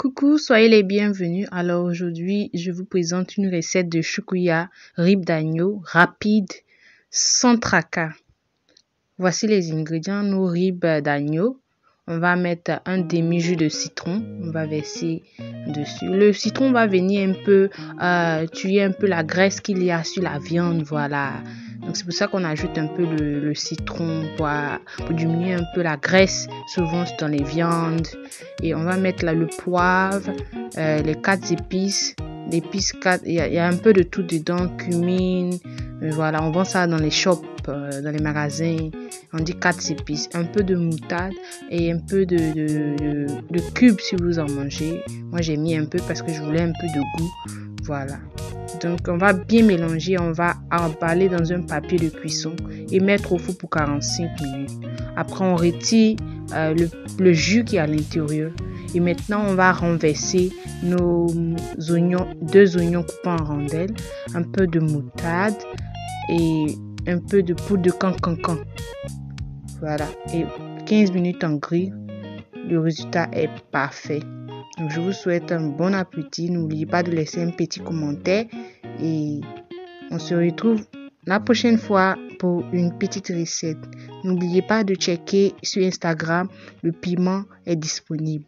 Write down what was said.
Coucou, soyez les bienvenus. Alors aujourd'hui, je vous présente une recette de choukouya, rib d'agneau, rapide, sans tracas. Voici les ingrédients, nos ribs d'agneau. On va mettre un demi-jus de citron, on va verser dessus. Le citron va venir un peu euh, tuer un peu la graisse qu'il y a sur la viande, voilà. Donc c'est pour ça qu'on ajoute un peu le, citron pour, diminuer un peu la graisse souvent dans les viandes. Et on va mettre là le poivre, euh, les quatre épices, l'épice 4, il y, a, un peu de tout dedans, cumin. Euh, voilà, on vend ça dans les shops, euh, dans les magasins. On dit quatre épices, un peu de moutarde et un peu de, cubes si vous en mangez. Moi j'ai mis un peu parce que je voulais un peu de goût. Voilà. Donc on va bien mélanger, on va emballer dans un papier de cuisson et mettre au four pour 45 minutes. Après on retire euh, le, jus qui est à l'intérieur et maintenant on va renverser nos oignons, deux oignons coupés en rondelles, un peu de moutarde et un peu de poudre de cancancan. Voilà. Et 15 minutes en grille, le résultat est parfait je vous souhaite un bon appétit. N'oubliez pas de laisser un petit commentaire et on se retrouve la prochaine fois pour une petite recette. N'oubliez pas de checker sur Instagram, le piment est disponible.